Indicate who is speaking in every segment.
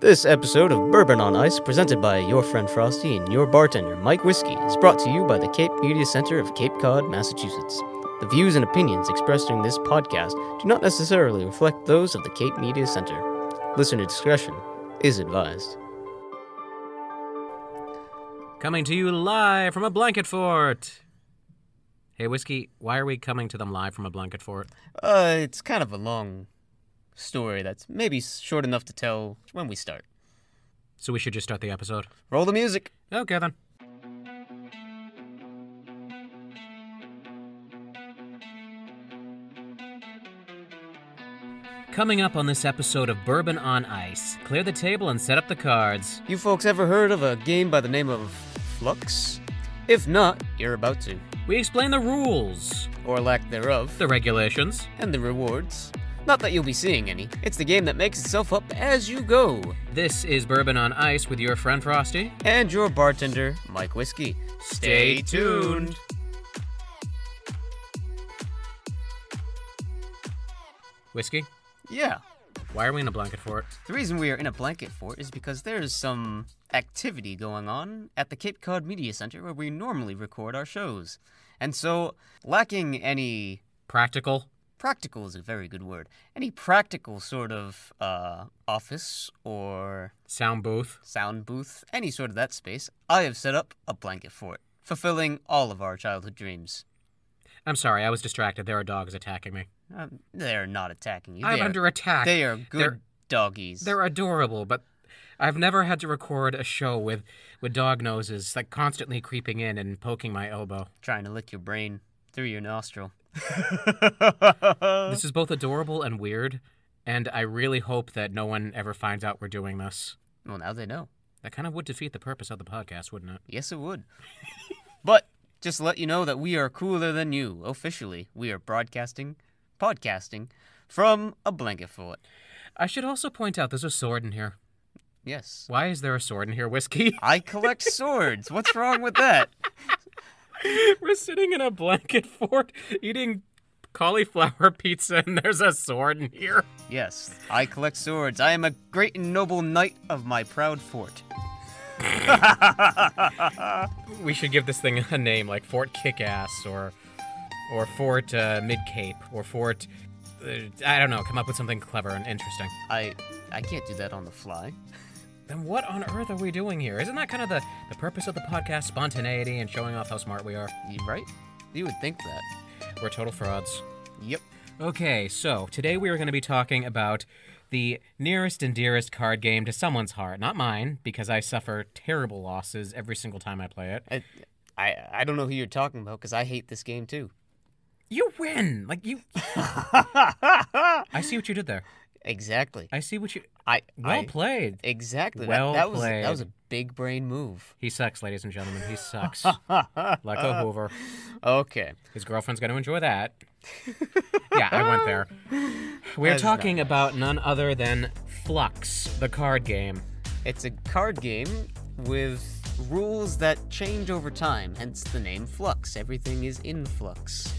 Speaker 1: This episode of Bourbon on Ice, presented by your friend Frosty and your bartender, Mike Whiskey, is brought to you by the Cape Media Center of Cape Cod, Massachusetts. The views and opinions expressed during this podcast do not necessarily reflect those of the Cape Media Center. Listener discretion is advised.
Speaker 2: Coming to you live from a blanket fort. Hey, Whiskey, why are we coming to them live from a blanket fort?
Speaker 1: Uh, it's kind of a long story that's maybe short enough to tell when we start.
Speaker 2: So we should just start the episode?
Speaker 1: Roll the music.
Speaker 2: Okay, then. Coming up on this episode of Bourbon on Ice, clear the table and set up the cards.
Speaker 1: You folks ever heard of a game by the name of Fluxx? If not, you're about to.
Speaker 2: We explain the rules,
Speaker 1: Or lack thereof.
Speaker 2: the regulations.
Speaker 1: and the rewards. Not that you'll be seeing any. It's the game that makes itself up as you go.
Speaker 2: This is Bourbon on Ice with your friend Frosty.
Speaker 1: And your bartender, Mike Whiskey.
Speaker 2: Stay tuned. Whiskey,
Speaker 1: Yeah.
Speaker 2: why are we in a blanket fort?
Speaker 1: The reason we are in a blanket fort is because there's some activity going on at the Cape Cod Media Center where we normally record our shows. And so, lacking any
Speaker 2: Practical.
Speaker 1: Practical is a very good word. Any practical sort of uh, office or
Speaker 2: Sound booth.
Speaker 1: sound booth, any sort of that space, I have set up a blanket fort, fulfilling all of our childhood dreams.
Speaker 2: I'm sorry, I was distracted. There are dogs attacking me.
Speaker 1: Um, they're not attacking you.
Speaker 2: I'm
Speaker 1: They are-
Speaker 2: under attack.
Speaker 1: They are good
Speaker 2: They're-
Speaker 1: doggies.
Speaker 2: They're adorable, but I've never had to record a show with, with dog noses like constantly creeping in and poking my elbow.
Speaker 1: trying to lick your brain through your nostril.
Speaker 2: This is both adorable and weird, and I really hope that no one ever finds out we're doing this.
Speaker 1: well, now they know.
Speaker 2: That kind of would defeat the purpose of the podcast, wouldn't it?
Speaker 1: Yes, it would. but just to let you know that we are cooler than you. Officially, we are broadcasting, podcasting from a blanket fort.
Speaker 2: I should also point out there's a sword in here.
Speaker 1: Yes.
Speaker 2: Why is there a sword in here, Whiskey?
Speaker 1: I collect swords. What's wrong with that?
Speaker 2: We're sitting in a blanket fort eating cauliflower pizza, and there's a sword in here.
Speaker 1: Yes, I collect swords. I am a great and noble knight of my proud fort.
Speaker 2: We should give this thing a name like Fort Kickass or or Fort uh, Mid Cape or Fort. Uh, I don't know. Come up with something clever and interesting.
Speaker 1: I I can't do that on the fly.
Speaker 2: Then what on earth are we doing here? Isn't that kind of the, the purpose of the podcast? Spontaneity and showing off how smart we are.
Speaker 1: Right? You would think that.
Speaker 2: We're total frauds.
Speaker 1: Yep.
Speaker 2: Okay, so today we are going to be talking about the nearest and dearest card game to someone's heart. Not mine, because I suffer terrible losses every single time I play it.
Speaker 1: I I, I don't know who you're talking about because I hate this game too.
Speaker 2: You win! Like, you. I see what you did there.
Speaker 1: Exactly.
Speaker 2: I see what you.
Speaker 1: I
Speaker 2: Well
Speaker 1: I,
Speaker 2: played.
Speaker 1: exactly. That-
Speaker 2: Well
Speaker 1: that, was that was a big brain move.
Speaker 2: He sucks, ladies and gentlemen. He sucks. like a Hoover.
Speaker 1: Okay.
Speaker 2: His girlfriend's going to enjoy that. yeah, I went there. We're
Speaker 1: That's
Speaker 2: talking about none other than Fluxx, the card game.
Speaker 1: It's a card game with rules that change over time, hence the name Fluxx. Everything is in flux.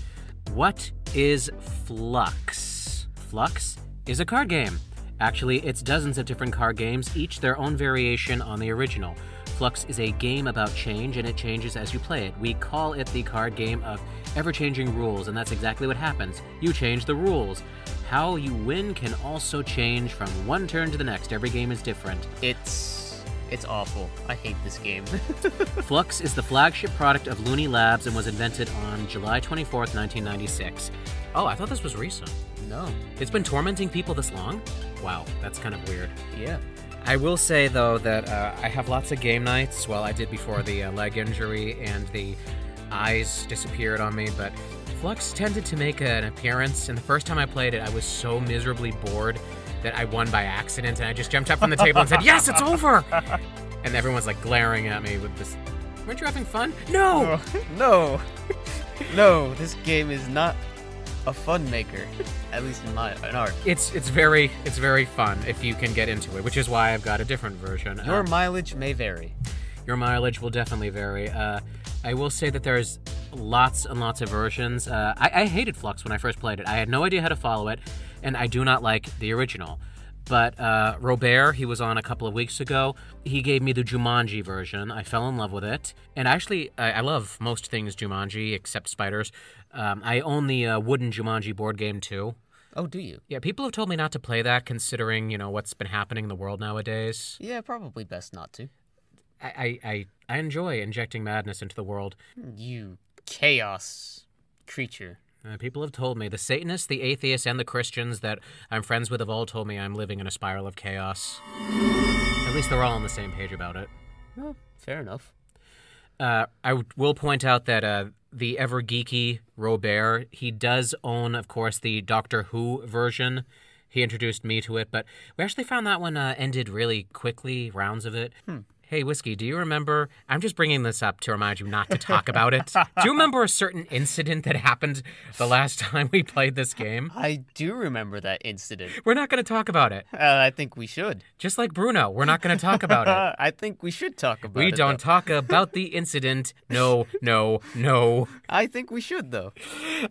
Speaker 2: What is Fluxx? Fluxx is a card game. Actually, it's dozens of different card games, each their own variation on the original. Fluxx is a game about change, and it changes as you play it. We call it the card game of ever changing rules, and that's exactly what happens. You change the rules. How you win can also change from one turn to the next. Every game is different.
Speaker 1: It's it's awful. I hate this game.
Speaker 2: Fluxx is the flagship product of Looney Labs and was invented on July 24th, 1996. Oh, I thought this was recent.
Speaker 1: no.
Speaker 2: It's been tormenting people this long? Wow, that's kind of weird.
Speaker 1: Yeah.
Speaker 2: I will say, though, that uh, I have lots of game nights. Well, I did before the uh, leg injury and the eyes disappeared on me, but Fluxx tended to make an appearance. And the first time I played it, I was so miserably bored that I won by accident. And I just jumped up from the table and said, Yes, it's over! And everyone's like glaring at me with this. Weren't you having fun? No!
Speaker 1: no. no, this game is not a fun maker. At least in my in our.
Speaker 2: It's it's very it's very fun if you can get into it, which is why I've got a different version.
Speaker 1: Your
Speaker 2: Uh,
Speaker 1: mileage may vary.
Speaker 2: Your mileage will definitely vary. Uh, I will say that there's lots and lots of versions. Uh, I, I hated Fluxx when I first played it. I had no idea how to follow it, and I do not like the original. But uh, Robert, he was on a couple of weeks ago. He gave me the Jumanji version. I fell in love with it, and actually, I, I love most things Jumanji except spiders. Um, I own the uh, wooden Jumanji board game too.
Speaker 1: Oh, do you?
Speaker 2: Yeah, people have told me not to play that, considering you know what's been happening in the world nowadays.
Speaker 1: Yeah, probably best not to.
Speaker 2: I I, I, I enjoy injecting madness into the world.
Speaker 1: You chaos creature.
Speaker 2: Uh, people have told me the Satanists, the atheists, and the Christians that I'm friends with have all told me I'm living in a spiral of chaos. At least they're all on the same page about it.
Speaker 1: Oh, fair enough.
Speaker 2: Uh, I w- will point out that uh, the ever geeky Robert, he does own, of course, the Doctor Who version. He introduced me to it, but we actually found that one uh, ended really quickly, rounds of it. Hey, Whiskey, do you remember? I'm just bringing this up to remind you not to talk about it. do you remember a certain incident that happened the last time we played this game?
Speaker 1: I do remember that incident.
Speaker 2: We're not going to talk about it.
Speaker 1: Uh, I think we should.
Speaker 2: Just like Bruno, we're not going to talk about it.
Speaker 1: I think we should talk about
Speaker 2: We
Speaker 1: it.
Speaker 2: We don't
Speaker 1: though.
Speaker 2: talk about the incident. No, no, no.
Speaker 1: I think we should, though.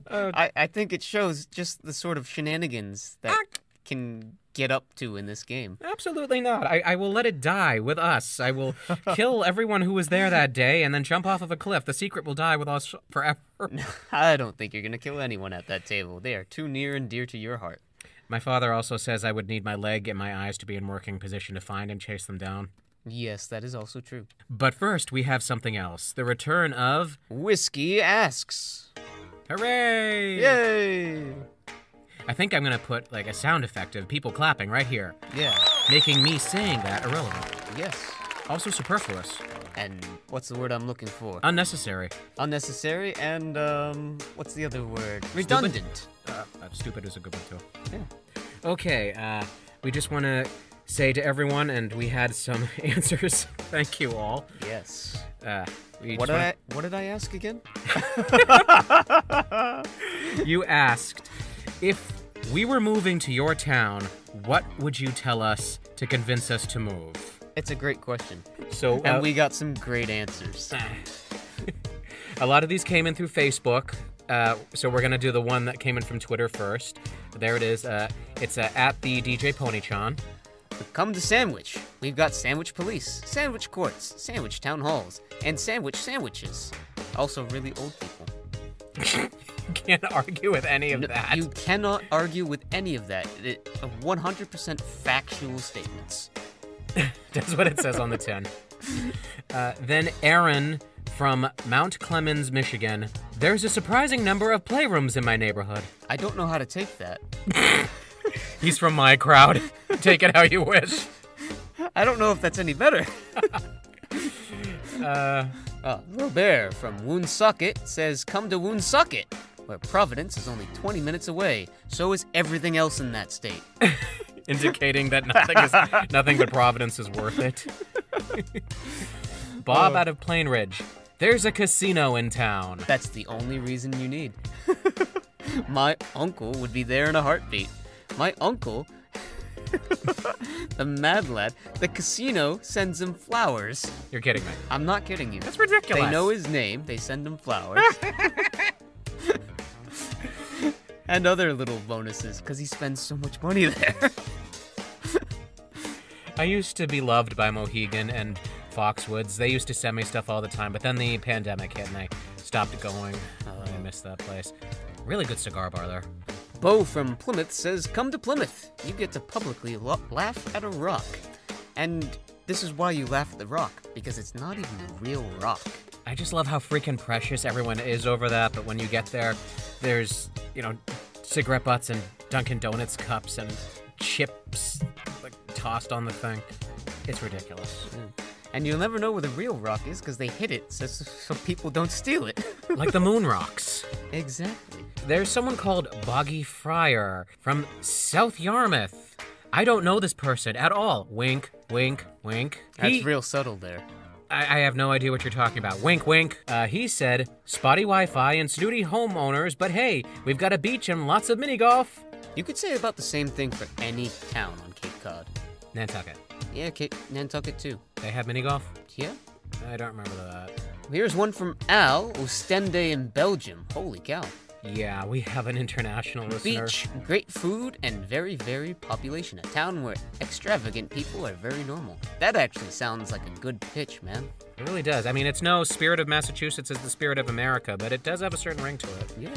Speaker 1: I, I think it shows just the sort of shenanigans that can get up to in this game.
Speaker 2: Absolutely not. I, I will let it die with us. I will kill everyone who was there that day and then jump off of a cliff. The secret will die with us forever.
Speaker 1: I don't think you're going to kill anyone at that table. They are too near and dear to your heart.
Speaker 2: My father also says I would need my leg and my eyes to be in working position to find and chase them down.
Speaker 1: Yes, that is also true.
Speaker 2: But first, we have something else the return of.
Speaker 1: Whiskey asks.
Speaker 2: Hooray!
Speaker 1: Yay!
Speaker 2: I think I'm gonna put like a sound effect of people clapping right here,
Speaker 1: Yeah.
Speaker 2: making me saying that irrelevant.
Speaker 1: Yes.
Speaker 2: Also superfluous,
Speaker 1: And what's the word I'm looking for?
Speaker 2: unnecessary.
Speaker 1: Unnecessary and, um, what's the other word? Redundant.
Speaker 2: Uh, uh, stupid is a good one too.
Speaker 1: Yeah.
Speaker 2: Okay, uh, we just want to say to everyone, and we had some answers. Thank you all.
Speaker 1: Yes.
Speaker 2: Uh, we
Speaker 1: What
Speaker 2: just
Speaker 1: did I what did I ask again?
Speaker 2: You asked if we were moving to your town. What would you tell us to convince us to move?
Speaker 1: It's a great question.
Speaker 2: So,
Speaker 1: And
Speaker 2: uh,
Speaker 1: we got some great answers.
Speaker 2: a lot of these came in through Facebook. Uh, so we're gonna do the one that came in from Twitter first. There it is. Uh, it's uh, at the DJ Ponychan.
Speaker 1: Come to Sandwich. We've got sandwich police, sandwich courts, sandwich town halls, and sandwich sandwiches. Also, really old people.
Speaker 2: Can't argue with any of
Speaker 1: No,
Speaker 2: that.
Speaker 1: You cannot argue with any of that. It, uh, 100% factual statements.
Speaker 2: That's what it says on the tin. Uh, then Aaron from Mount Clemens, Michigan. There's a surprising number of playrooms in my neighborhood.
Speaker 1: I don't know how to take that.
Speaker 2: He's from my crowd. Take it how you wish.
Speaker 1: I don't know if that's any better.
Speaker 2: Uh,
Speaker 1: Uh, Robert from Woonsocket says, Come to Woonsocket, where Providence is only 20 minutes away. So is everything else in that state.
Speaker 2: indicating that nothing is nothing but Providence is worth it. Bob uh. out of Plain Ridge. There's a casino in town.
Speaker 1: That's the only reason you need. My uncle would be there in a heartbeat. My uncle, the mad lad, the casino sends him flowers.
Speaker 2: You're kidding me.
Speaker 1: I'm not kidding you.
Speaker 2: That's ridiculous.
Speaker 1: They know his name, they send him flowers. and other little bonuses, because he spends so much money there.
Speaker 2: I used to be loved by Mohegan and Foxwoods. They used to send me stuff all the time, but then the pandemic hit and I stopped going. Oh, I oh. missed that place. Really good cigar bar there.
Speaker 1: Bo from Plymouth says, Come to Plymouth. You get to publicly laugh at a rock. And this is why you laugh at the rock, because it's not even a real rock.
Speaker 2: I just love how freaking precious everyone is over that, but when you get there, there's, you know, cigarette butts and Dunkin' Donuts cups and chips like tossed on the thing. It's ridiculous. Mm.
Speaker 1: And you'll never know where the real rock is because they hid it so, so people don't steal it.
Speaker 2: like the moon rocks.
Speaker 1: exactly.
Speaker 2: There's someone called Boggy Fryer from South Yarmouth. I don't know this person at all. Wink, wink, wink.
Speaker 1: That's
Speaker 2: He-
Speaker 1: real subtle there.
Speaker 2: I, I have no idea what you're talking about. Wink, wink. Uh, he said, spotty Wi Fi and snooty homeowners, but hey, we've got a beach and lots of mini golf.
Speaker 1: You could say about the same thing for any town on Cape Cod.
Speaker 2: Nantucket.
Speaker 1: Yeah, Cape Nantucket too.
Speaker 2: They have mini golf?
Speaker 1: Yeah.
Speaker 2: I don't remember that.
Speaker 1: Here's one from Al, Ostende in Belgium. Holy cow.
Speaker 2: Yeah, we have an international listener.
Speaker 1: Beach, great food, and very, very population. A town where extravagant people are very normal. That actually sounds like a good pitch, man.
Speaker 2: It really does. I mean, it's no spirit of Massachusetts is the spirit of America, but it does have a certain ring to it.
Speaker 1: Yeah.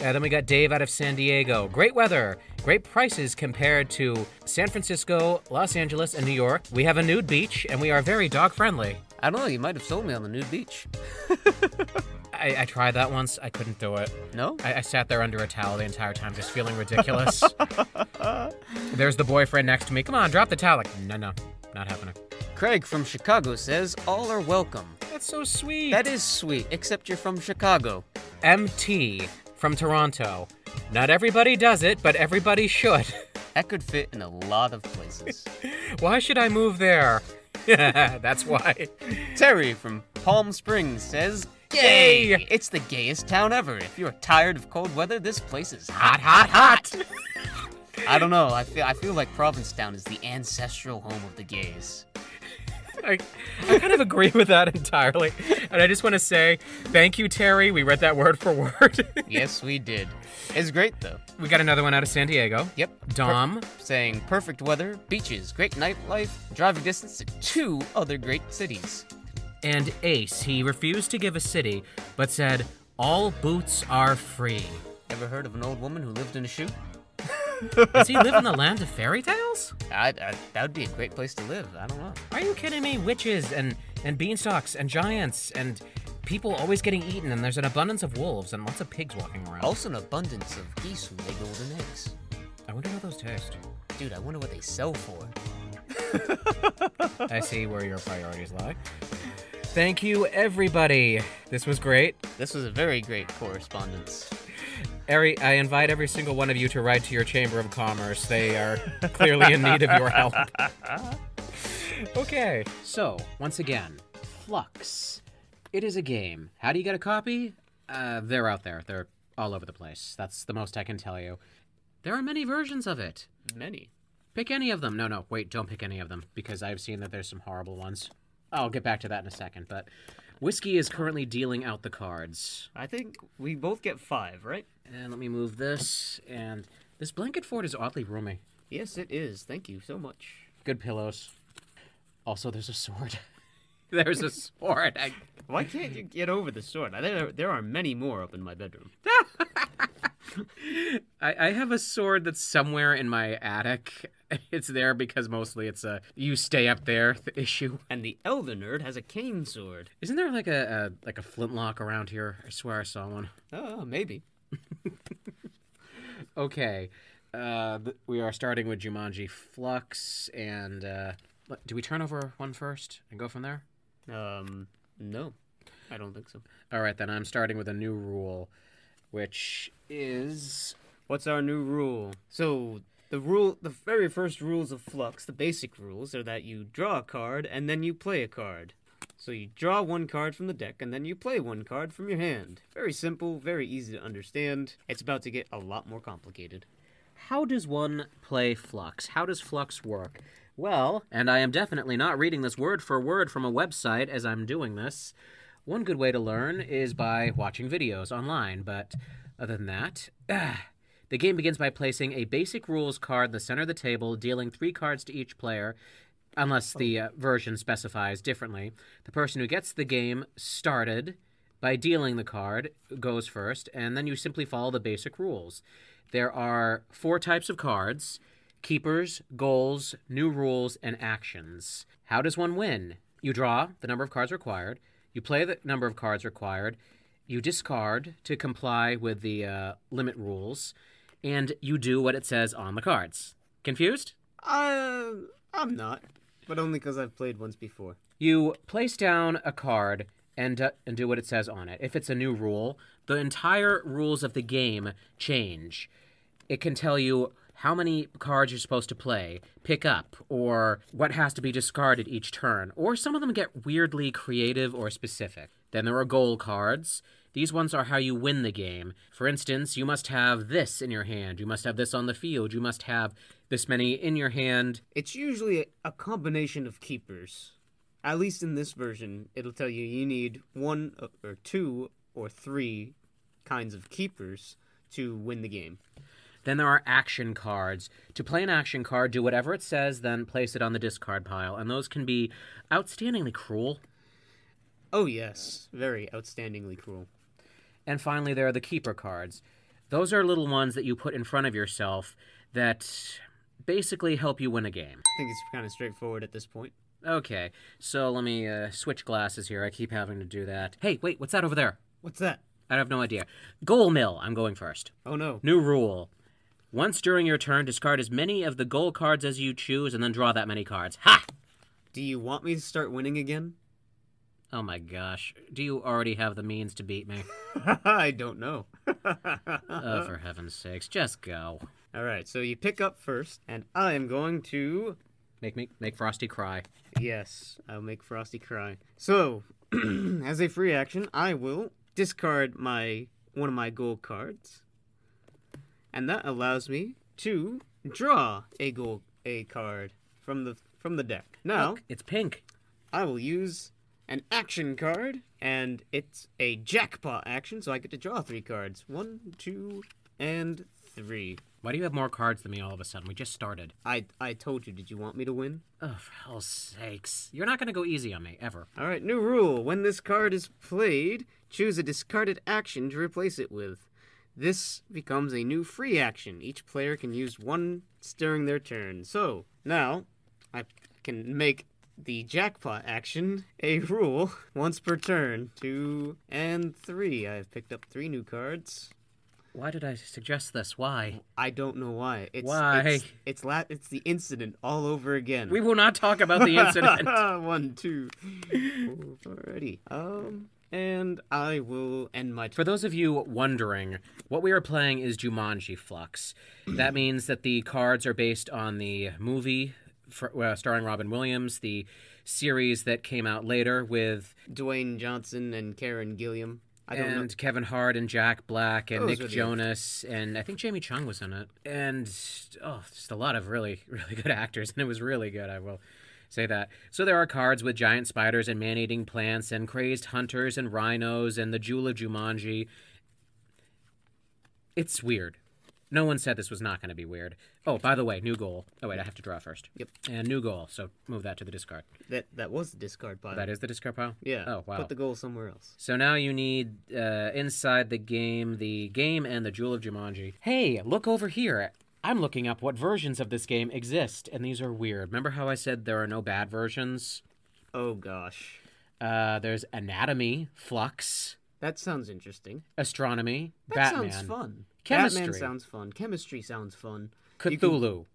Speaker 2: Yeah, then we got Dave out of San Diego. Great weather, great prices compared to San Francisco, Los Angeles, and New York. We have a nude beach, and we are very dog friendly.
Speaker 1: I don't know, you might have sold me on the nude beach.
Speaker 2: I, I tried that once. I couldn't do it.
Speaker 1: No?
Speaker 2: I, I sat there under a towel the entire time, just feeling ridiculous. There's the boyfriend next to me. Come on, drop the towel. Like, no, no, not happening.
Speaker 1: Craig from Chicago says, All are welcome.
Speaker 2: That's so sweet.
Speaker 1: That is sweet, except you're from Chicago.
Speaker 2: MT from Toronto. Not everybody does it, but everybody should.
Speaker 1: That could fit in a lot of places.
Speaker 2: Why should I move there? That's why.
Speaker 1: Terry from Palm Springs says,
Speaker 2: Yay!
Speaker 1: It's the gayest town ever. If you're tired of cold weather, this place is
Speaker 2: Hot, hot, hot.
Speaker 1: I don't know. I feel I feel like Provincetown is the ancestral home of the gays.
Speaker 2: I, I kind of agree with that entirely. And I just want to say thank you, Terry. We read that word for word.
Speaker 1: Yes, we did. It's great though.
Speaker 2: we got another one out of San Diego.
Speaker 1: Yep.
Speaker 2: Dom.
Speaker 1: Saying perfect weather, beaches, great nightlife, driving distance to two other great cities.
Speaker 2: And Ace. He refused to give a city, but said, all boots are free.
Speaker 1: Ever heard of an old woman who lived in a shoe?
Speaker 2: Does he live in the land of fairy tales?
Speaker 1: I, I, that would be a great place to live. I don't know.
Speaker 2: Are you kidding me? Witches and, and beanstalks and giants and people always getting eaten, and there's an abundance of wolves and lots of pigs walking around.
Speaker 1: Also, an abundance of geese who lay golden eggs.
Speaker 2: I wonder how those taste.
Speaker 1: Dude, I wonder what they sell for.
Speaker 2: I see where your priorities lie. Thank you, everybody. This was great.
Speaker 1: This was a very great correspondence.
Speaker 2: Ari, I invite every single one of you to write to your Chamber of Commerce. They are clearly in need of your help. okay. So, once again, Fluxx. It is a game. How do you get a copy? Uh, they're out there. They're all over the place. That's the most I can tell you. There are many versions of it.
Speaker 1: Many.
Speaker 2: Pick any of them. No, no, wait, don't pick any of them because I've seen that there's some horrible ones. I'll get back to that in a second, but Whiskey is currently dealing out the cards.
Speaker 1: I think we both get five, right?
Speaker 2: And let me move this. And this blanket fort is oddly roomy.
Speaker 1: Yes, it is. Thank you so much.
Speaker 2: Good pillows. Also, there's a sword. there's a sword. I...
Speaker 1: Why can't you get over the sword? There, there are many more up in my bedroom.
Speaker 2: I, I have a sword that's somewhere in my attic. It's there because mostly it's a you stay up there th- issue.
Speaker 1: And the elder nerd has a cane sword.
Speaker 2: Isn't there like a, a like a flintlock around here? I swear I saw one.
Speaker 1: Oh, maybe.
Speaker 2: Okay, uh, th- we are starting with Jumanji Fluxx, and uh, do we turn over one first and go from there?
Speaker 1: Um, no, I don't think so.
Speaker 2: All right, then I'm starting with a new rule, which is
Speaker 1: What's our new rule? So the rule, the very first rules of Fluxx, the basic rules, are that you draw a card and then you play a card. So you draw one card from the deck and then you play one card from your hand. Very simple, very easy to understand. It's about to get a lot more complicated.
Speaker 2: how does one play Fluxx? How does Fluxx work? Well, and I am definitely not reading this word for word from a website as I'm doing this. One good way to learn is by watching videos online, but other than that, ah, the game begins by placing a basic rules card in the center of the table, dealing three cards to each player, unless the uh, version specifies differently. The person who gets the game started by dealing the card goes first, and then you simply follow the basic rules. There are four types of cards keepers, goals, new rules, and actions. How does one win? You draw the number of cards required, you play the number of cards required, you discard to comply with the uh, limit rules, and you do what it says on the cards. Confused?
Speaker 1: Uh, I'm not, but only because I've played once before.
Speaker 2: You place down a card and uh, and do what it says on it. If it's a new rule, the entire rules of the game change. It can tell you how many cards you're supposed to play, pick up, or what has to be discarded each turn, or some of them get weirdly creative or specific. Then there are goal cards. These ones are how you win the game. For instance, you must have this in your hand, you must have this on the field, you must have this many in your hand.
Speaker 1: It's usually a, combination of keepers. At least in this version, it'll tell you you need one uh, or two or three kinds of keepers to win the game.
Speaker 2: Then there are action cards. To play an action card, do whatever it says, then place it on the discard pile. And those can be outstandingly cruel.
Speaker 1: Oh, yes. Very outstandingly cruel.
Speaker 2: And finally, there are the keeper cards. Those are little ones that you put in front of yourself that basically help you win a game.
Speaker 1: I think it's kind of straightforward at this point.
Speaker 2: Okay, so let me uh, switch glasses here. I keep having to do that. Hey, wait, what's that over there?
Speaker 1: What's that?
Speaker 2: I have no idea. Goal mill. I'm going first.
Speaker 1: Oh, no.
Speaker 2: New rule. Once during your turn, discard as many of the goal cards as you choose and then draw that many cards. Ha!
Speaker 1: Do you want me to start winning again?
Speaker 2: Oh my gosh. Do you already have the means to beat me?
Speaker 1: I don't know.
Speaker 2: oh, for heaven's sakes, just go.
Speaker 1: All right, so you pick up first, and I am going to.
Speaker 2: Make me make Frosty cry.
Speaker 1: Yes, I'll make Frosty cry. So, as a free action, I will discard my one of my gold cards, and that allows me to draw a gold a card from the from the deck. Now
Speaker 2: Look, it's pink.
Speaker 1: I will use an action card, and it's a jackpot action, so I get to draw three cards. One, two, and three.
Speaker 2: Why do you have more cards than me all of a sudden? We just started.
Speaker 1: I I told you. Did you want me to win?
Speaker 2: Oh, for hell's sakes. You're not going to go easy on me, ever.
Speaker 1: All right, new rule. When this card is played, choose a discarded action to replace it with. This becomes a new free action. Each player can use one during their turn. So, now, I can make the jackpot action a rule once per turn. Two and three. I've picked up three new cards.
Speaker 2: Why did I suggest this? Why?
Speaker 1: I don't know why. It's,
Speaker 2: Why?
Speaker 1: It's, it's, la- it's the incident all over again.
Speaker 2: We will not talk about the incident.
Speaker 1: One, two. Alrighty. Um, and I will end my.
Speaker 2: For those of you wondering, what we are playing is Jumanji Fluxx. that means that the cards are based on the movie for, uh, starring Robin Williams, the series that came out later with
Speaker 1: Dwayne Johnson and Karen Gillan. I don't
Speaker 2: and
Speaker 1: know.
Speaker 2: Kevin Hart and Jack Black and
Speaker 1: Those
Speaker 2: Nick Jonas and I think Jamie Chung was in it. And oh, just a lot of really really good actors and it was really good, I will say that. So there are cards with giant spiders and man-eating plants and crazed hunters and rhinos and the Jewel of Jumanji. It's weird. No one said this was not going to be weird. Oh, by the way, new goal. Oh wait, I have to draw first.
Speaker 1: Yep.
Speaker 2: And new goal. So move that to the discard.
Speaker 1: That that was the discard pile.
Speaker 2: That is the discard pile.
Speaker 1: Yeah.
Speaker 2: Oh wow.
Speaker 1: Put the goal somewhere else.
Speaker 2: So now you need uh, inside the game, the game and the Jewel of Jumanji. Hey, look over here. I'm looking up what versions of this game exist, and these are weird. Remember how I said there are no bad versions?
Speaker 1: Oh gosh,
Speaker 2: Uh, there's Anatomy, Fluxx,
Speaker 1: that sounds interesting.
Speaker 2: Astronomy,
Speaker 1: That
Speaker 2: Batman,
Speaker 1: sounds fun.
Speaker 2: Chemistry.
Speaker 1: Batman sounds fun. Chemistry sounds fun. You can-
Speaker 2: Cthulhu.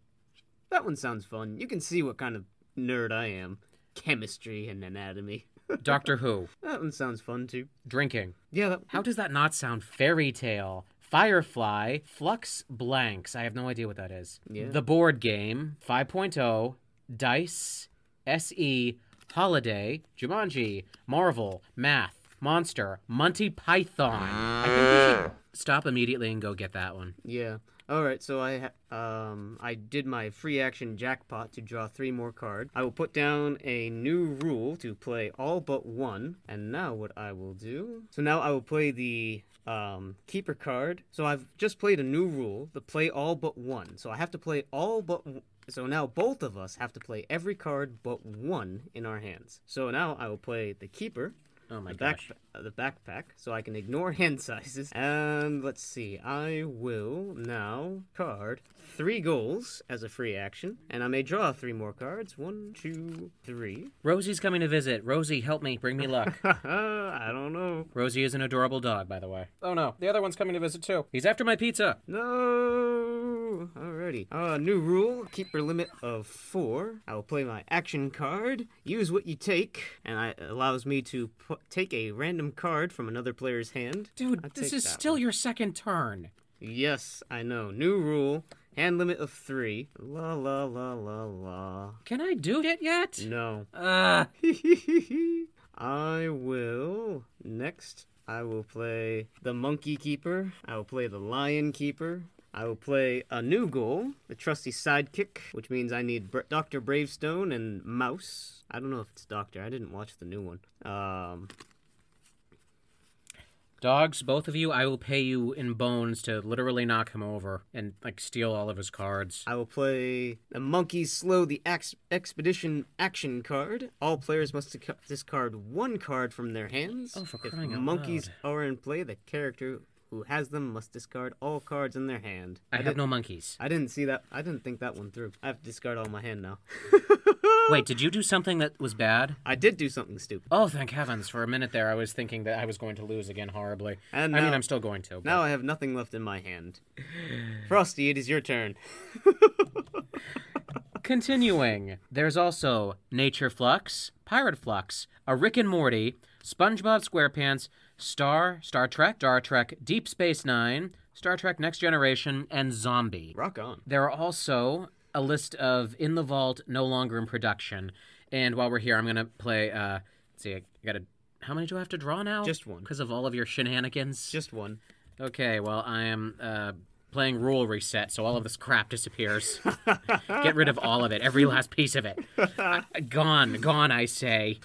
Speaker 1: That one sounds fun. You can see what kind of nerd I am. Chemistry and anatomy.
Speaker 2: Doctor Who,
Speaker 1: That one sounds fun too.
Speaker 2: Drinking.
Speaker 1: Yeah. That,
Speaker 2: How does that not sound fairy tale? Firefly, Fluxx Blanks. I have no idea what that is.
Speaker 1: Yeah.
Speaker 2: The board game, 5.0, Dice, SE, Holiday, Jumanji, Marvel, Math, Monster, Monty Python. I think we should stop immediately and go get that one.
Speaker 1: Yeah. All right. So I um I did my free action jackpot to draw three more cards. I will put down a new rule to play all but one. And now what I will do? So now I will play the um keeper card. So I've just played a new rule, the play all but one. So I have to play all but w- so now both of us have to play every card but one in our hands. So now I will play the keeper
Speaker 2: Oh my
Speaker 1: the back,
Speaker 2: gosh.
Speaker 1: uh, the backpack, so I can ignore hand sizes. And let's see, I will now card three goals as a free action, and I may draw three more cards. One, two, three.
Speaker 2: Rosie's coming to visit. Rosie, help me. Bring me luck.
Speaker 1: I don't know.
Speaker 2: Rosie is an adorable dog, by the way. Oh no, the other one's coming to visit too. He's after my pizza.
Speaker 1: No. Alrighty. Uh, new rule: keeper limit of four. I will play my action card. Use what you take, and it allows me to pu- take a random card from another player's hand.
Speaker 2: Dude,
Speaker 1: I'll
Speaker 2: this is still your second turn.
Speaker 1: Yes, I know. New rule. Hand limit of three. La la la la la.
Speaker 2: Can I do it yet?
Speaker 1: No.
Speaker 2: Uh,
Speaker 1: I will. Next, I will play the Monkey Keeper. I will play the Lion Keeper. I will play a new goal, the trusty sidekick, which means I need Br- Dr. Bravestone and Mouse. I don't know if it's Doctor. I didn't watch the new one. Um,
Speaker 2: Dogs, both of you, I will pay you in bones to literally knock him over and like steal all of his cards.
Speaker 1: I will play the Monkeys Slow the Ex- Expedition action card. All players must discard one card from their hands.
Speaker 2: Oh, for
Speaker 1: if
Speaker 2: crying out
Speaker 1: monkeys
Speaker 2: loud.
Speaker 1: are in play, the character who has them must discard all cards in their hand.
Speaker 2: I have no monkeys.
Speaker 1: I didn't see that. I didn't think that one through. I have to discard all my hand now.
Speaker 2: Wait, did you do something that was bad?
Speaker 1: I did do something stupid.
Speaker 2: Oh, thank heavens. For a minute there, I was thinking that I was going to lose again horribly.
Speaker 1: And
Speaker 2: I mean, I'm still going to. but-
Speaker 1: Now I have nothing left in my hand. Frosty, it is your turn.
Speaker 2: Continuing, there's also Nature Fluxx, Pirate Fluxx, a Rick and Morty, SpongeBob SquarePants, Star, Star Trek, Star Trek Deep Space Nine, Star Trek Next Generation, and Zombie.
Speaker 1: Rock on.
Speaker 2: There are also a list of in the vault, no longer in production. And while we're here, I'm gonna play. Uh, let's see, I gotta. How many do I have to draw now?
Speaker 1: Just one.
Speaker 2: Because of all of your shenanigans.
Speaker 1: Just one.
Speaker 2: Okay, well, I am uh, playing rule reset, so all of this crap disappears. Get rid of all of it, every last piece of it. Gone, gone, I say.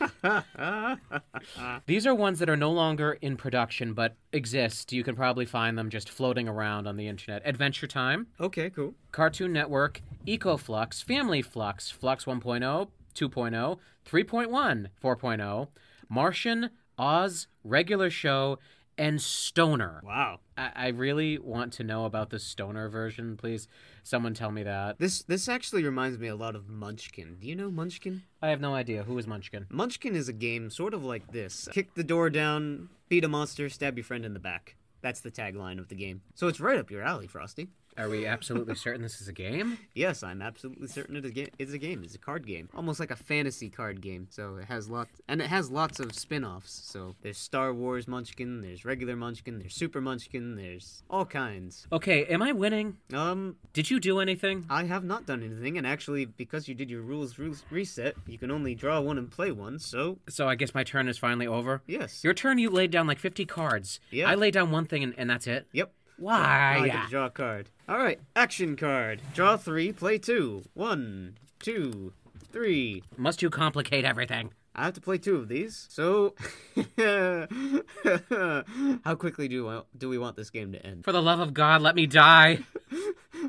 Speaker 2: These are ones that are no longer in production but exist. You can probably find them just floating around on the internet. Adventure Time,
Speaker 1: Okay, cool.
Speaker 2: Cartoon Network, EcoFluxx, Family Fluxx, Fluxx oh, 1.0, 2.0, 3.1, 4.0, oh, Martian, Oz, Regular Show, and Stoner.
Speaker 1: Wow.
Speaker 2: I, I really want to know about the Stoner version. Please, someone tell me that.
Speaker 1: This this actually reminds me a lot of Munchkin. Do you know Munchkin?
Speaker 2: I have no idea. Who is Munchkin?
Speaker 1: Munchkin is a game sort of like this. Kick the door down, beat a monster, stab your friend in the back. That's the tagline of the game. So it's right up your alley, Frosty.
Speaker 2: Are we absolutely certain this is a game?
Speaker 1: Yes, I'm absolutely certain it is a game. It's a game. It's a card game, almost like a fantasy card game. So it has lots, and it has lots of spin-offs. So there's Star Wars Munchkin, there's regular Munchkin, there's Super Munchkin, there's all kinds.
Speaker 2: Okay, am I winning?
Speaker 1: Um,
Speaker 2: Did you do anything?
Speaker 1: I have not done anything, and actually, because you did your rules, rules reset, you can only draw one and play one. So
Speaker 2: So I guess my turn is finally over.
Speaker 1: yes,
Speaker 2: Your turn, you laid down like 50 cards.
Speaker 1: Yeah.
Speaker 2: I laid down one thing and, and that's it.
Speaker 1: yep.
Speaker 2: Why?
Speaker 1: I get to draw a card. All right, action card. Draw three, play two. One, two, three.
Speaker 2: Must you complicate everything?
Speaker 1: I have to play two of these. So, how quickly do I, do we want this game to end?
Speaker 2: For the love of God, let me die.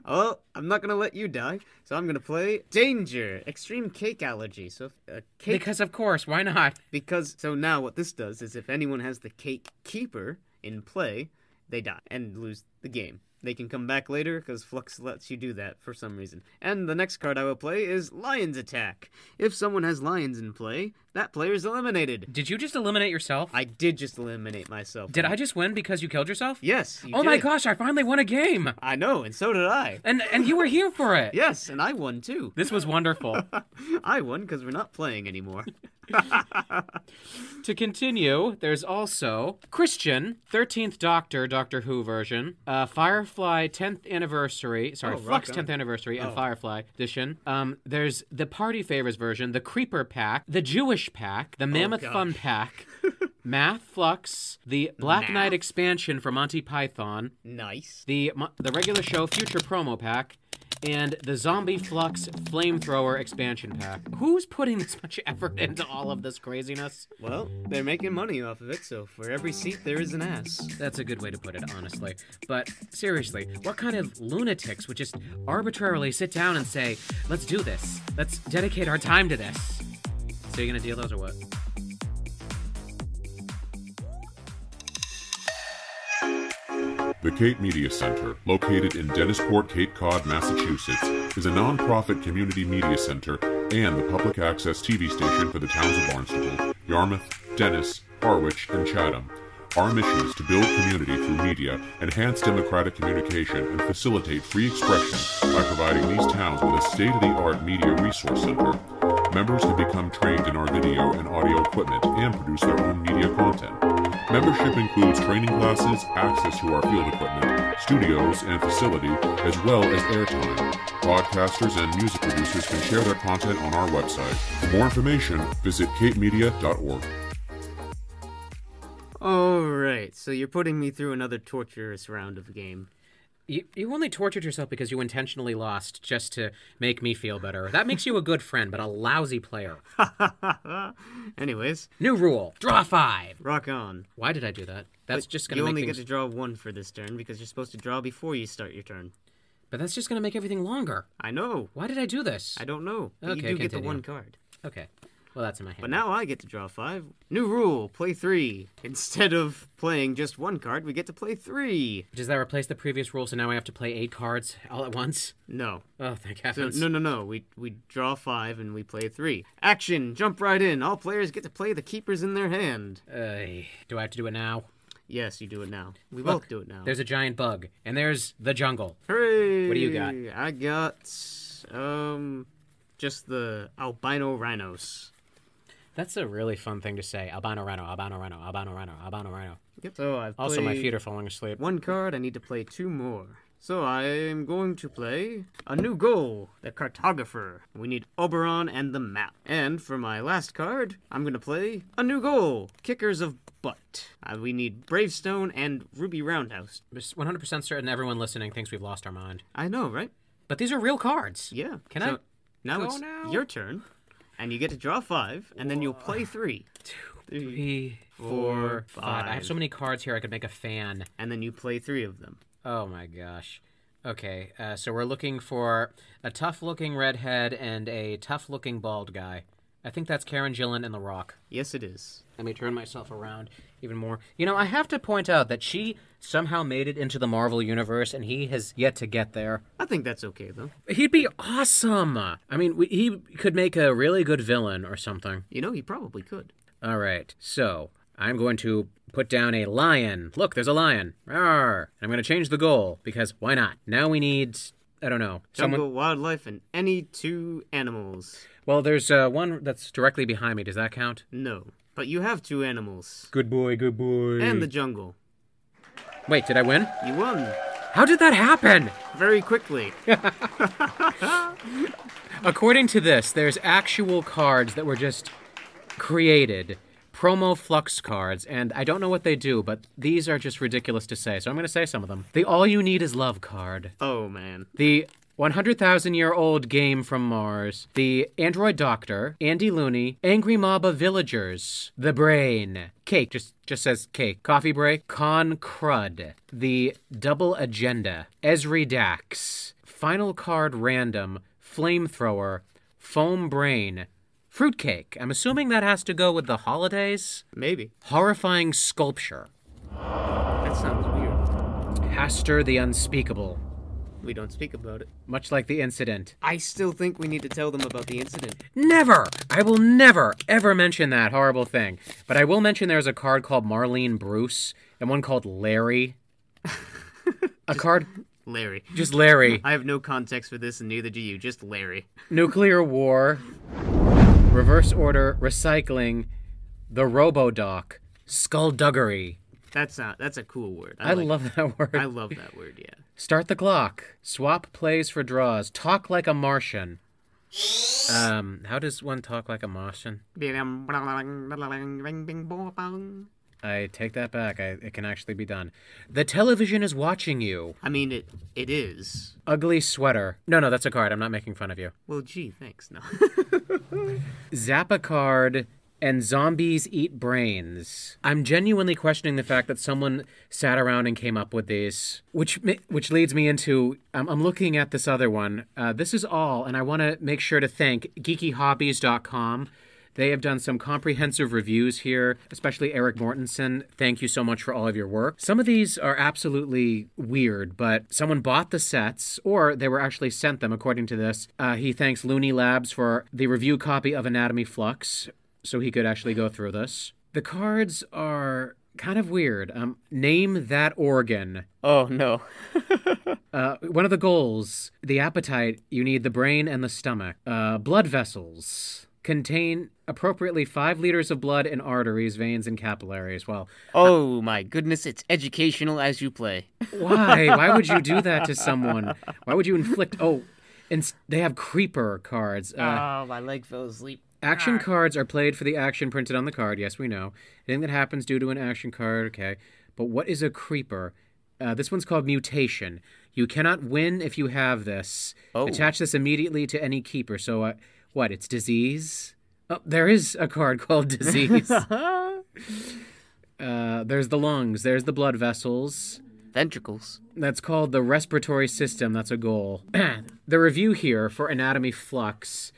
Speaker 1: Oh, I'm not gonna let you die. So I'm gonna play Danger, Extreme Cake Allergy. So, uh, cake
Speaker 2: Because, of course, why not?
Speaker 1: because so now what this does is if anyone has the Cake Keeper in play, they die and lose the game. They can come back later because Fluxx lets you do that for some reason. And the next card I will play is Lion's Attack. If someone has lions in play, that player is eliminated.
Speaker 2: Did you just eliminate yourself?
Speaker 1: I did just eliminate myself.
Speaker 2: Did I just win because you killed yourself?
Speaker 1: Yes. you
Speaker 2: oh my gosh, I finally won a game.
Speaker 1: I know, and so did I.
Speaker 2: And and you were here for it.
Speaker 1: Yes, and I won too.
Speaker 2: This was wonderful.
Speaker 1: I won because we're not playing anymore.
Speaker 2: to continue, there's also Christian, 13th Doctor, Doctor Who version, uh, Firefly 10th anniversary, sorry,
Speaker 1: Oh, Fluxx
Speaker 2: 10th anniversary, and
Speaker 1: Oh.
Speaker 2: Firefly edition. Um, there's the Party Favors version, the Creeper Pack, the Jewish Pack, the oh, Mammoth
Speaker 1: gosh.
Speaker 2: Fun Pack, Math Fluxx, the Black
Speaker 1: Math?
Speaker 2: Knight expansion for Monty Python,
Speaker 1: nice.
Speaker 2: the the regular show Future Promo Pack, and the Zombie Fluxx Flamethrower expansion pack. Who's putting this much effort into all of this craziness?
Speaker 1: Well, they're making money off of it, so for every seat there is an ass.
Speaker 2: That's a good way to put it, honestly. But seriously, what kind of lunatics would just arbitrarily sit down and say, let's do this? Let's dedicate our time to this? So you're gonna deal those or what?
Speaker 3: The Cape Media Center, located in Dennisport, Cape Cod, Massachusetts, is a non-profit community media center and the public access TV station for the towns of Barnstable, Yarmouth, Dennis, Harwich, and Chatham. Our mission is to build community through media, enhance democratic communication, and facilitate free expression by providing these towns with a state-of-the-art media resource center. Members can become trained in our video and audio equipment and produce their own media content. Membership includes training classes, access to our field equipment, studios and facility, as well as airtime. Podcasters and music producers can share their content on our website. For more information, visit capemedia.org.
Speaker 1: Alright, so you're putting me through another torturous round of the game.
Speaker 2: You, you only tortured yourself because you intentionally lost just to make me feel better. That makes you a good friend, but a lousy player.
Speaker 1: Anyways,
Speaker 2: New rule draw five.
Speaker 1: rock on.
Speaker 2: Why did I do that? That's
Speaker 1: But
Speaker 2: just gonna
Speaker 1: you only
Speaker 2: things.
Speaker 1: get to draw one for this turn because you're supposed to draw before you start your turn.
Speaker 2: But that's just gonna make everything longer.
Speaker 1: I know.
Speaker 2: Why did I do this?
Speaker 1: I don't know. But
Speaker 2: Okay,
Speaker 1: you do get the
Speaker 2: continue.
Speaker 1: one card.
Speaker 2: Okay. Well, that's in my hand.
Speaker 1: But now I get to draw five. New rule: play three instead of playing just one card. We get to play three.
Speaker 2: Does that replace the previous rule? So now I have to play eight cards all at once?
Speaker 1: No.
Speaker 2: Oh, thank
Speaker 1: So,
Speaker 2: heavens.
Speaker 1: no, no, no. We we draw five and we play three. Action! Jump right in. All players get to play the keepers in their hand.
Speaker 2: Uh, do I have to do it now?
Speaker 1: Yes, you do it now. We
Speaker 2: Look,
Speaker 1: both do it now.
Speaker 2: There's a giant bug, and there's the jungle.
Speaker 1: Hooray!
Speaker 2: What do you got?
Speaker 1: I got um just the albino rhinos.
Speaker 2: That's a really fun thing to say. Albino rhino, albino rhino, albino rhino, albino rhino.
Speaker 1: Yep. So I've
Speaker 2: Also, my feet are falling asleep.
Speaker 1: one card. I need to play two more. So I'm going to play a new goal, the cartographer. We need Oberon and the map. And for my last card, I'm going to play a new goal, kickers of butt. Uh, we need Bravestone and Ruby Roundhouse.
Speaker 2: 100% certain everyone listening thinks we've lost our mind.
Speaker 1: I know, right?
Speaker 2: But these are real cards.
Speaker 1: Yeah.
Speaker 2: Can
Speaker 1: So
Speaker 2: I
Speaker 1: Now it's
Speaker 2: now?
Speaker 1: your turn, and you get to draw five, and then you'll play three.
Speaker 2: Three,
Speaker 1: four,
Speaker 2: four, five. I have so many cards here I could make a fan.
Speaker 1: and then you play three of them.
Speaker 2: Oh my gosh. Okay, uh, so we're looking for a tough looking redhead and a tough looking bald guy. I think that's Karen Gillan and The Rock.
Speaker 1: Yes, it is.
Speaker 2: Let me turn myself around even more. You know, I have to point out that she somehow made it into the Marvel Universe and he has yet to get there.
Speaker 1: I think that's okay though.
Speaker 2: He'd be awesome. I mean, we, he could make a really good villain or something.
Speaker 1: You know, he probably could.
Speaker 2: All right, so I'm going to put down a lion. Look, there's a lion. Rawr. I'm going to change the goal because why not? Now we need, I don't know,
Speaker 1: Jungle, wildlife, and any two animals.
Speaker 2: Well, there's uh, one that's directly behind me. Does that count?
Speaker 1: No, but you have two animals.
Speaker 2: Good boy, good boy.
Speaker 1: And the jungle.
Speaker 2: Wait, did I win?
Speaker 1: You won
Speaker 2: How did that happen?
Speaker 1: very quickly.
Speaker 2: According to this, there's actual cards that were just created. Promo flux cards, and I don't know what they do, but these are just ridiculous to say, so I'm going to say some of them. The All You Need Is Love card.
Speaker 1: Oh man.
Speaker 2: The 100,000 year old game from Mars. The Android Doctor. Andy Looney. Angry Mob of Villagers. The Brain. Cake. Just just says cake. Coffee break. Con Crud. The Double Agenda. Ezri Dax. Final card random. Flamethrower. Foam Brain. Fruitcake. I'm assuming that has to go with the holidays.
Speaker 1: Maybe.
Speaker 2: Horrifying Sculpture.
Speaker 1: That sounds weird.
Speaker 2: Hastur the Unspeakable.
Speaker 1: We don't speak about it.
Speaker 2: Much like the incident.
Speaker 1: I still think we need to tell them about the incident.
Speaker 2: Never! I will never, ever mention that horrible thing. But I will mention there's a card called Marlene Bruce and one called Larry. a card,
Speaker 1: Larry.
Speaker 2: just Larry.
Speaker 1: I have no context for this, and neither do you. Just Larry.
Speaker 2: Nuclear War. Reverse Order, Recycling. The Robodoc. Skullduggery.
Speaker 1: That's not. That's a cool word.
Speaker 2: I
Speaker 1: like-
Speaker 2: love that word.
Speaker 1: I love that word. Yeah.
Speaker 2: Start the clock. Swap plays for draws. Talk like a Martian. Um, how does one talk like a Martian? I take that back. I, it can actually be done. The television is watching you.
Speaker 1: I mean, it. It is.
Speaker 2: Ugly sweater. No, no, that's a card. I'm not making fun of you.
Speaker 1: Well, gee, thanks. No.
Speaker 2: Zap a card and zombies eat brains. I'm genuinely questioning the fact that someone sat around and came up with these, which which leads me into I'm, I'm looking at this other one. Uh, this is all, and I want to make sure to thank GeekyHobbies.com. They have done some comprehensive reviews here, especially Eric Mortensen. Thank you so much for all of your work. Some of these are absolutely weird, but someone bought the sets, or they were actually sent them, according to this. Uh, he thanks Looney Labs for the review copy of Anatomy Fluxx, so he could actually go through this. The cards are kind of weird. Um, name that organ.
Speaker 1: oh no.
Speaker 2: Uh, one of the goals, the appetite, you need the brain and the stomach. Uh, blood vessels contain appropriately five liters of blood in arteries, veins, and capillaries. Well,
Speaker 1: Oh my goodness! It's educational as you play.
Speaker 2: why? Why would you do that to someone? Why would you inflict? Oh, and they have creeper cards. Uh,
Speaker 1: oh, my leg fell asleep.
Speaker 2: Action cards are played for the action printed on the card. Yes, we know. Anything that happens due to an action card, okay. But what is a creeper? Uh, this one's called mutation. You cannot win if you have this.
Speaker 1: Oh.
Speaker 2: Attach this immediately to any keeper. So, uh, what? It's disease? Oh, there is a card called disease. Uh, there's the lungs. There's the blood vessels.
Speaker 1: Ventricles.
Speaker 2: That's called the respiratory system. That's a goal. the review here for Anatomy Fluxx.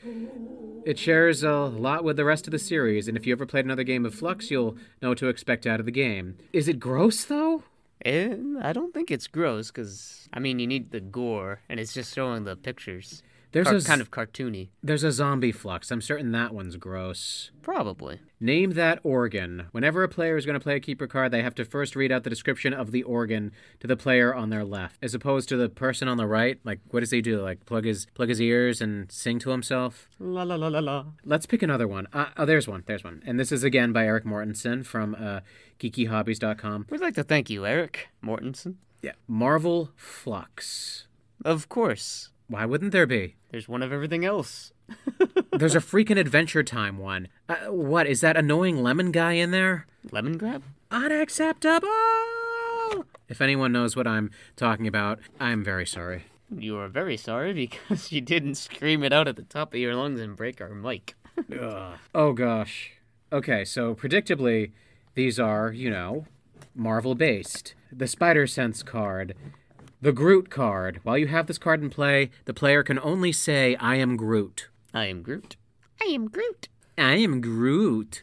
Speaker 2: It shares a lot with the rest of the series, and if you ever played another game of Fluxx, you'll know what to expect out of the game. Is it gross though?
Speaker 1: And I don't think it's gross because I mean you need the gore, and it's just showing the pictures.
Speaker 2: There's
Speaker 1: Car-
Speaker 2: a
Speaker 1: kind of cartoony.
Speaker 2: there's a zombie Fluxx. I'm certain that one's gross.
Speaker 1: Probably.
Speaker 2: Name that organ. Whenever a player is going to play a keeper card, they have to first read out the description of the organ to the player on their left, as opposed to the person on the right. Like, what does he do? Like, plug his plug his ears and sing to himself?
Speaker 1: La la la la la.
Speaker 2: Let's pick another one. Uh, oh, there's one. There's one. And this is again by Eric Mortensen from uh, GeekyHobbies.com.
Speaker 1: We'd like to thank you, Eric Mortensen.
Speaker 2: Yeah. Marvel Fluxx.
Speaker 1: Of course.
Speaker 2: Why wouldn't there be?
Speaker 1: There's one of everything else.
Speaker 2: There's a freaking Adventure Time one. Uh, what is that annoying lemon guy in there?
Speaker 1: Lemongrab?
Speaker 2: Unacceptable. If anyone knows what I'm talking about, I'm very sorry.
Speaker 1: You are very sorry because you didn't scream it out at the top of your lungs and break our mic.
Speaker 2: Ugh. Oh gosh. Okay, so predictably, these are, you know, Marvel based. The Spider Sense card, the Groot card. While you have this card in play, the player can only say, I am Groot.
Speaker 1: I am Groot. I am Groot.
Speaker 2: I am Groot.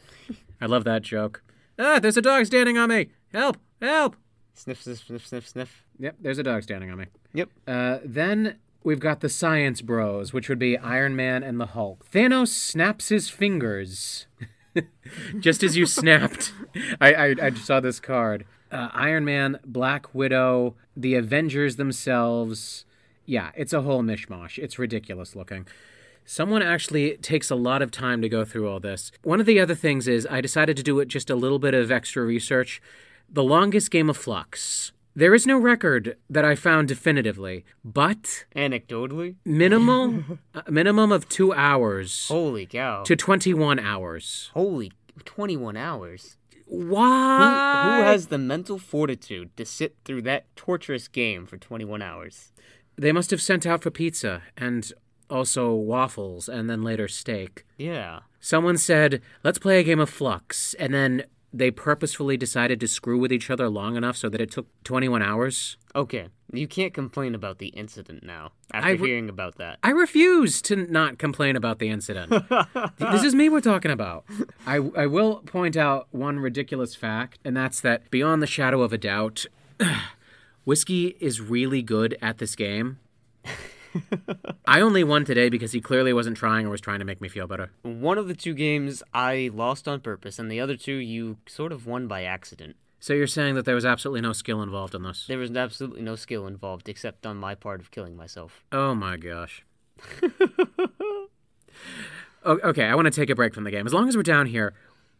Speaker 2: I love that joke. Ah, there's a dog standing on me. Help! Help!
Speaker 1: Sniff, sniff, sniff, sniff, sniff.
Speaker 2: Yep, there's a dog standing on me.
Speaker 1: Yep.
Speaker 2: Uh, then we've got the Science Bros, which would be Iron Man and the Hulk. Thanos snaps his fingers. Just as you snapped, I, I, I saw this card. Uh, Iron Man, Black Widow, the Avengers themselves. Yeah, it's a whole mishmash. It's ridiculous looking. Someone actually takes a lot of time to go through all this. One of the other things is I decided to do it just a little bit of extra research. The longest game of Fluxx. There is no record that I found definitively, but
Speaker 1: Anecdotally?
Speaker 2: minimal a minimum of 2 hours
Speaker 1: Holy cow.
Speaker 2: to 21 hours.
Speaker 1: Holy 21 hours. Who,
Speaker 2: Why?
Speaker 1: who has the mental fortitude to sit through that torturous game for 21 hours?
Speaker 2: They must have sent out for pizza and also waffles and then later steak.
Speaker 1: Yeah.
Speaker 2: Someone said, "Let's play a game of Fluxx." And then they purposefully decided to screw with each other long enough so that it took 21 hours.
Speaker 1: Okay. You can't complain about the incident now after hearing about that.
Speaker 2: I refuse to not complain about the incident. this is me we're talking about. I, I will point out one ridiculous fact, and that's that beyond the shadow of a doubt, Whiskey is really good at this game. I only won today because he clearly wasn't trying or was trying to make me feel better.
Speaker 1: One of the two games I lost on purpose, and the other two you sort of won by accident.
Speaker 2: So you're saying that there was absolutely no skill involved in this?
Speaker 1: There was absolutely no skill involved except on my part of killing myself.
Speaker 2: Oh my gosh. Okay, I want to take a break from the game. As long as we're down here,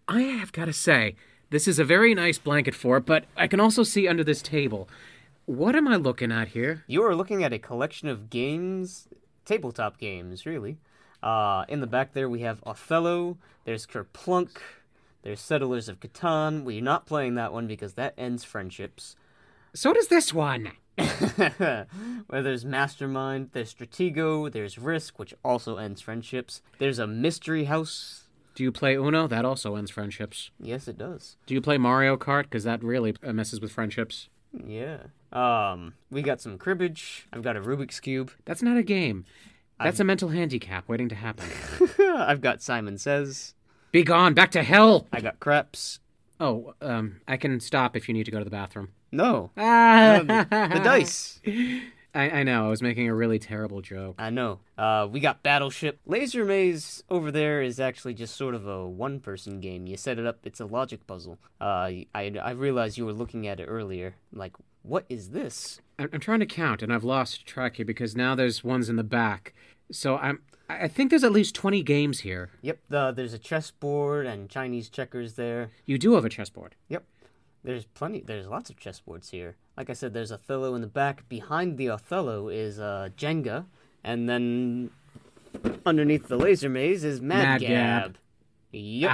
Speaker 2: I have got to say, this is a very nice blanket fort, but I can also see under this table. What am I looking at here?
Speaker 1: You are looking at a collection of games, tabletop games, really. Uh, in the back there, we have Othello, there's Kerplunk, there's Settlers of Catan. We're not playing that one because that ends friendships.
Speaker 2: So does this one.
Speaker 1: Where there's Mastermind, there's Stratego, there's Risk, which also ends friendships. There's a Mystery House.
Speaker 2: Do you play Uno? That also ends friendships.
Speaker 1: Yes, it does.
Speaker 2: Do you play Mario Kart? Because that really messes with friendships.
Speaker 1: Yeah. Um, we got some cribbage. I've got a Rubik's Cube.
Speaker 2: That's not a game. That's a mental handicap waiting to happen.
Speaker 1: I've got Simon Says.
Speaker 2: Be gone, back to hell.
Speaker 1: I got Craps.
Speaker 2: Oh, um, I can stop if you need to go to the bathroom.
Speaker 1: No,
Speaker 2: Ah,
Speaker 1: the dice.
Speaker 2: I, I know. I was making a really terrible joke.
Speaker 1: I know. Uh, we got Battleship. Laser Maze over there is actually just sort of a one-person game. You set it up. It's a logic puzzle. Uh, I I realized you were looking at it earlier. Like, what is this?
Speaker 2: I'm, trying to count, and I've lost track here because now there's ones in the back. So I'm. I I think there's at least 20 games here.
Speaker 1: Yep. The, there's a chessboard and Chinese checkers there.
Speaker 2: You do have a chessboard.
Speaker 1: Yep. There's plenty. There's lots of chessboards here. Like I said, there's Othello in the back. Behind the Othello is uh, Jenga, and then underneath the laser maze is Mad,
Speaker 2: Mad Gab.
Speaker 1: Gab. Yep.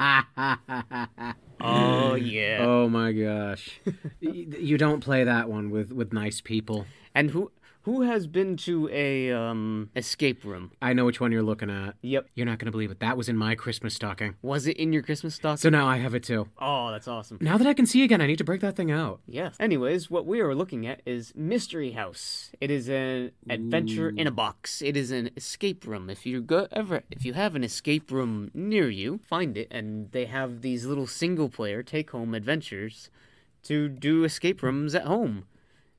Speaker 2: Ah.
Speaker 1: Oh yeah.
Speaker 2: oh my gosh. You don't play that one with with nice people.
Speaker 1: And who Who has been to a um escape room?
Speaker 2: I know which one you're looking at.
Speaker 1: Yep.
Speaker 2: You're not going to believe it. That was in my Christmas stocking.
Speaker 1: Was it in your Christmas stocking?
Speaker 2: So now I have it too.
Speaker 1: oh, that's awesome.
Speaker 2: Now that I can see again, I need to break that thing out.
Speaker 1: Yes. Anyways, what we are looking at is Mystery House. It is an adventure in a box. It is an escape room. If you go ever, if you have an escape room near you, find it, and they have these little single player take home adventures to do escape rooms at home.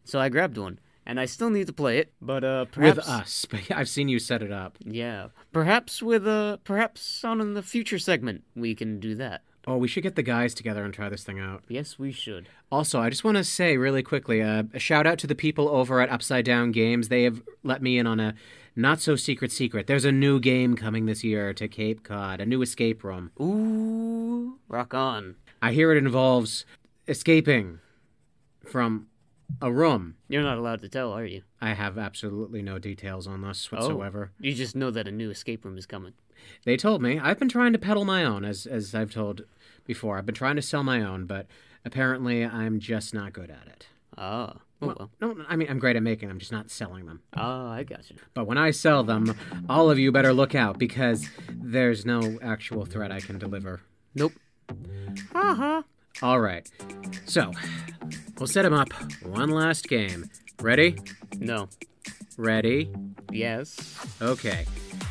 Speaker 1: So I grabbed one, and I still need to play it, but uh, perhaps
Speaker 2: With us. I've seen you set it up.
Speaker 1: yeah, perhaps with uh, perhaps on in the future segment we can do that.
Speaker 2: Oh, we should get the guys together and try this thing out.
Speaker 1: Yes, we should.
Speaker 2: Also, I just want to say really quickly uh, a shout out to the people over at Upside Down Games. They have let me in on a not so secret secret. There's a new game coming this year to Cape Cod, a new escape room.
Speaker 1: Ooh, rock on.
Speaker 2: I hear it involves escaping from a room.
Speaker 1: You're not allowed to tell, are you?
Speaker 2: I have absolutely no details on this
Speaker 1: Oh.
Speaker 2: whatsoever.
Speaker 1: You just know that a new escape room is coming.
Speaker 2: They told me I've been trying to peddle my own, as as I've told before. I've been trying to sell my own, but apparently I'm just not good at it.
Speaker 1: Ah, oh well.
Speaker 2: No, I mean I'm great at making them, I'm just not selling them.
Speaker 1: Ah, I got you.
Speaker 2: But when I sell them, all of you better look out because there's no actual threat I can deliver.
Speaker 1: Nope.
Speaker 2: All right. So, we'll set him up one last game. Ready?
Speaker 1: No.
Speaker 2: Ready?
Speaker 1: Yes.
Speaker 2: Okay.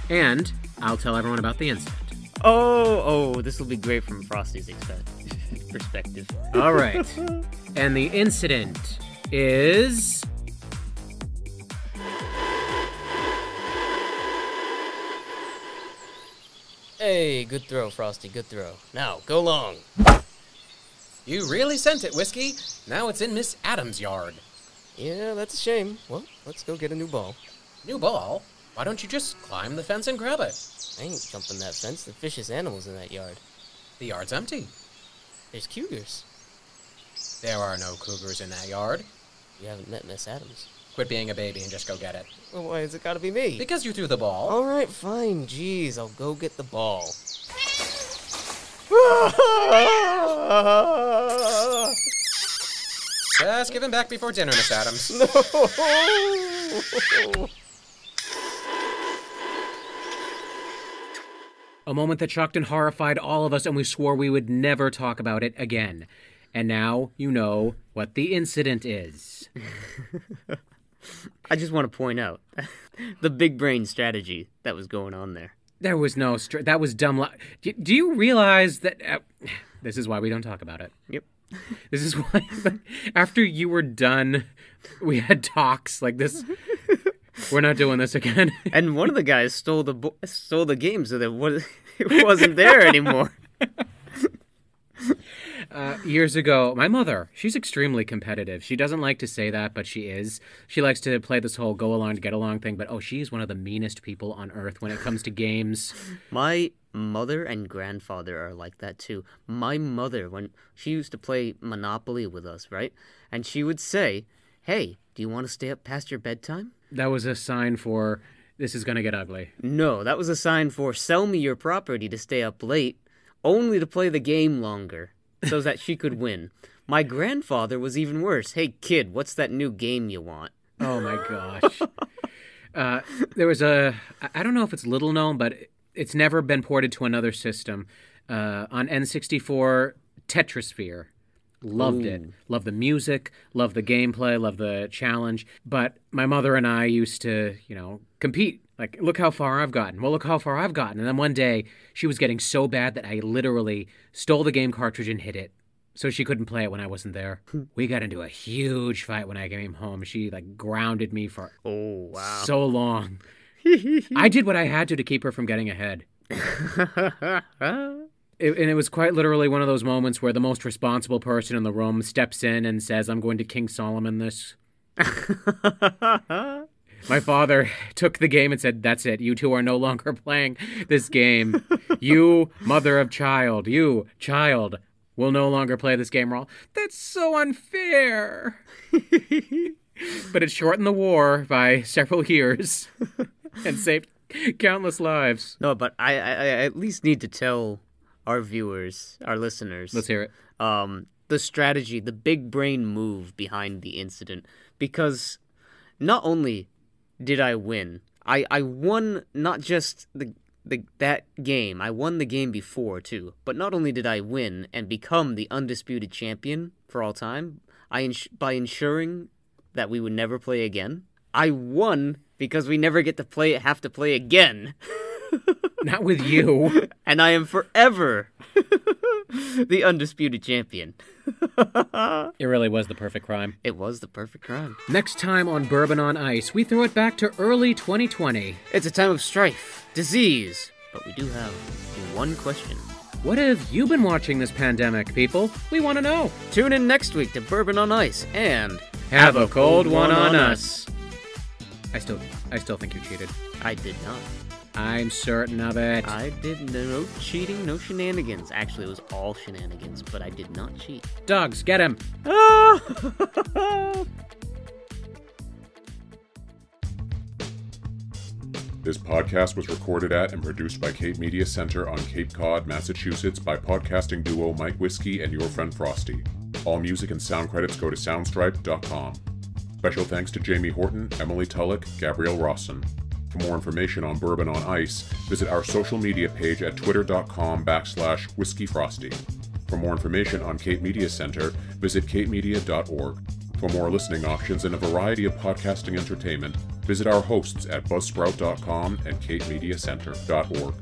Speaker 2: And I'll tell everyone about the incident.
Speaker 1: Oh, oh, this will be great from Frosty's perspective.
Speaker 2: All right. and the incident is
Speaker 1: Hey, good throw, Frosty. Good throw. Now, go long.
Speaker 4: You really sent it, Whiskey. Now it's in Miss Adams' yard.
Speaker 1: Yeah, that's a shame. Well, let's go get a new ball.
Speaker 4: New ball? Why don't you just climb the fence and grab it?
Speaker 1: I ain't jumping that fence. There's vicious animals in that yard.
Speaker 4: The yard's empty.
Speaker 1: There's cougars.
Speaker 4: There are no cougars in that yard.
Speaker 1: You haven't met Miss Adams.
Speaker 4: Quit being a baby and just go get it.
Speaker 1: Well, why has it got to be me?
Speaker 4: Because you threw the ball.
Speaker 1: All right, fine. Jeez, I'll go get the ball.
Speaker 4: Just give him back before dinner, Miss Adams.
Speaker 2: a moment that shocked and horrified all of us, and we swore we would never talk about it again. And now you know what the incident is.
Speaker 1: I just want to point out the big brain strategy that was going on there.
Speaker 2: There was no str- that was dumb. Li- do, do you realize that? Uh, this is why we don't talk about it.
Speaker 1: Yep.
Speaker 2: This is why after you were done, we had talks like this. We're not doing this again.
Speaker 1: And one of the guys stole the bo- stole the game so that was it wasn't there anymore.
Speaker 2: Uh, years ago, my mother, she's extremely competitive. She doesn't like to say that, but she is. She likes to play this whole go along to get along thing, but oh, she's one of the meanest people on earth when it comes to games.
Speaker 1: My mother and grandfather are like that too. My mother, when she used to play Monopoly with us, right? And she would say, Hey, do you want to stay up past your bedtime?
Speaker 2: That was a sign for this is going to get ugly.
Speaker 1: No, that was a sign for sell me your property to stay up late, only to play the game longer, so that she could win. My grandfather was even worse. Hey, kid, what's that new game you want?
Speaker 2: Oh my gosh. uh, there was a, I don't know if it's little known, but it's never been ported to another system. Uh, on N64, Tetrisphere. Loved it. Mm. Loved the music, loved the gameplay, loved the challenge. But my mother and I used to, you know, compete. Like, look how far I've gotten. Well, look how far I've gotten. And then one day, she was getting so bad that I literally stole the game cartridge and hid it so she couldn't play it when I wasn't there. Hmm. we got into a huge fight when I came home. She like grounded me for
Speaker 1: Oh, wow.
Speaker 2: so long. I did what I had to to keep her from getting ahead. It, and it was quite literally one of those moments where the most responsible person in the room steps in and says, "I'm going to King Solomon this." My father took the game and said, That's it. You two are no longer playing this game. You, mother of child, you, child, will no longer play this game. We're That's so unfair. but it shortened the war by several years and saved countless lives.
Speaker 1: no, but I, I, I at least need to tell our viewers, our listeners,
Speaker 2: Let's hear it.
Speaker 1: um, the strategy, the big brain move behind the incident, because not only did I win, I I won not just the the that game. I won the game before too. But not only did I win and become the undisputed champion for all time, I ins- by ensuring that we would never play again. I won because we never get to play have to play again.
Speaker 2: Not with you.
Speaker 1: and I am forever the undisputed champion.
Speaker 2: it really was the perfect crime.
Speaker 1: It was the perfect crime.
Speaker 2: Next time on Bourbon on Ice, we throw it back to early 2020.
Speaker 1: It's a time of strife, disease, but we do have one question.
Speaker 2: What have you been watching this pandemic, people? We want to know.
Speaker 1: Tune in next week to Bourbon on Ice and
Speaker 2: have, a cold one on us. I still, I still think you cheated.
Speaker 1: I did not.
Speaker 2: I'm certain of it.
Speaker 1: I did no cheating, no shenanigans. Actually, it was all shenanigans, but I did not cheat.
Speaker 2: Dogs, get him.
Speaker 3: This podcast was recorded at and produced by Cape Media Center on Cape Cod, Massachusetts by podcasting duo Mike Whiskey and your friend Frosty. All music and sound credits go to soundstripe.com. Special thanks to Jamie Horton, Emily Tulloch, Gabrielle Rawson. For more information on Bourbon on Ice, visit our social media page at twitter.com backslash whiskeyfrosty. For more information on Cape Media Center, visit capemedia.org. For more listening options and a variety of podcasting entertainment, visit our hosts at buzzsprout.com and capemediacenter.org.